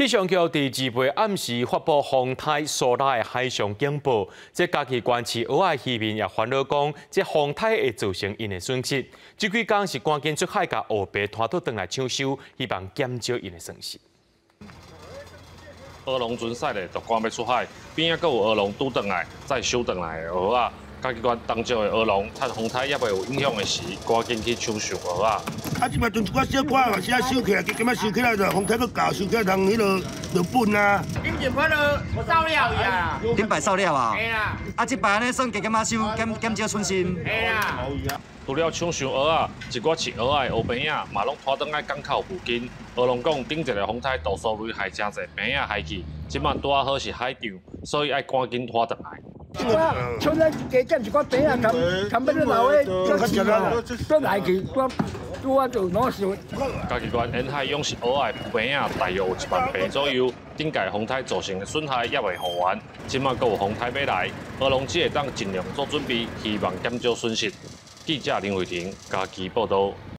气象局第二月暗时发布风台所来的海上警报，这家己关市蚵仔渔民也烦恼讲，这风台会造成因的损失。这几天是赶紧出海，甲乌白拖拖回来抢修，希望减少因的损失。鹅龙船驶的就赶要出海，边仔阁有鹅龙拄回来，再收回来的蚵仔。家己关当朝的鹅龙，趁风台也未有影响的时，赶紧去抢上蚵仔。啊，即摆剩一寡小寡，嘛是啊收起来，今仔收起来就风台要搞，收起来通迄落就本啊。顶前摆都烧了呀，顶摆烧了啊！系啦，啊，即摆安尼算加减啊收，减减少损失。系啦。除了抢上蚵仔，一寡饲蚵仔的乌边仔嘛拢拖倒来港口附近。鹅龙讲顶一个风台大数危害真侪边仔害去，即摆拄啊好是海场，所以爱赶紧拖倒来。我像咱加减一啊，来去，我我就攞少。家己关沿海用是蚵仔饼啊，大约有一万平左右。顶届风台造成的损害也未复原，即马阁有风台要来，鹅龙只会当尽量做准备，希望减少损失。记者林伟霆，家己报道。